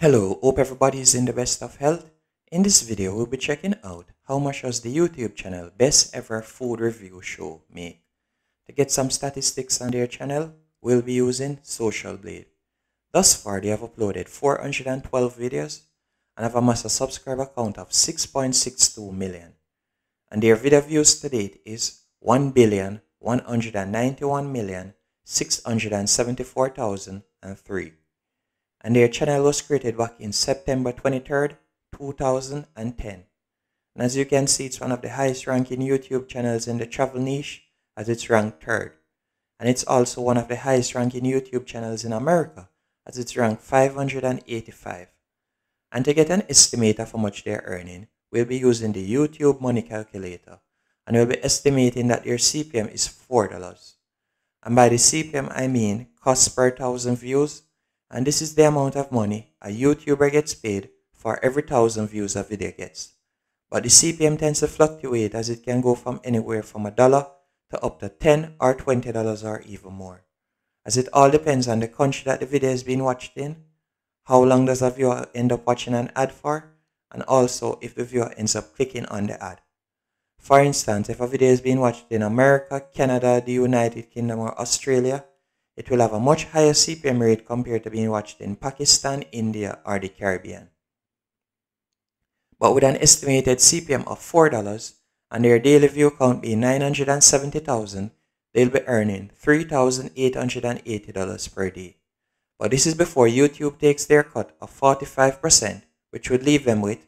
Hello, hope everybody is in the best of health. In this video, we'll be checking out how much does the YouTube channel Best Ever Food Review Show make. To get some statistics on their channel, we'll be using Social Blade. Thus far, they have uploaded 412 videos and have amassed a subscriber count of 6.62 million. And their video views to date is 1,191,674,003 and their channel was created back in September 23rd, 2010. And as you can see, it's one of the highest ranking YouTube channels in the travel niche as it's ranked third. And it's also one of the highest ranking YouTube channels in America as it's ranked 585. And to get an estimate of how much they're earning, we'll be using the YouTube money calculator. And we'll be estimating that their CPM is $4. And by the CPM, I mean cost per thousand views and this is the amount of money a YouTuber gets paid for every thousand views a video gets. But the CPM tends to fluctuate as it can go from anywhere from a dollar to up to 10 or 20 dollars or even more. As it all depends on the country that the video is being watched in, how long does a viewer end up watching an ad for, and also if the viewer ends up clicking on the ad. For instance, if a video is being watched in America, Canada, the United Kingdom, or Australia, it will have a much higher CPM rate compared to being watched in Pakistan, India, or the Caribbean. But with an estimated CPM of $4 and their daily view count being 970,000, they'll be earning $3,880 per day. But this is before YouTube takes their cut of 45%, which would leave them with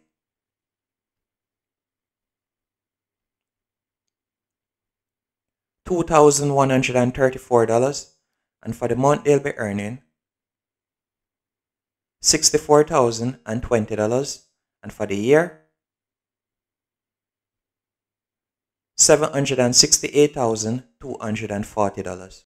$2,134 and for the month they'll be earning $64,020 and for the year $768,240.